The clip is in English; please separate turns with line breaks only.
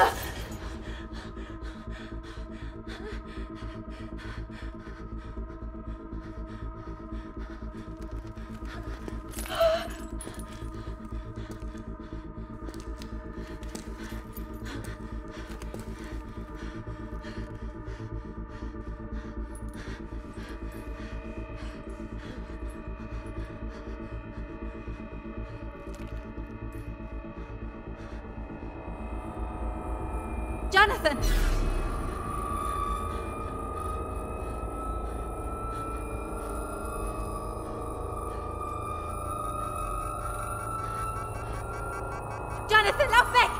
Ah! Jonathan! Jonathan, lauf weg!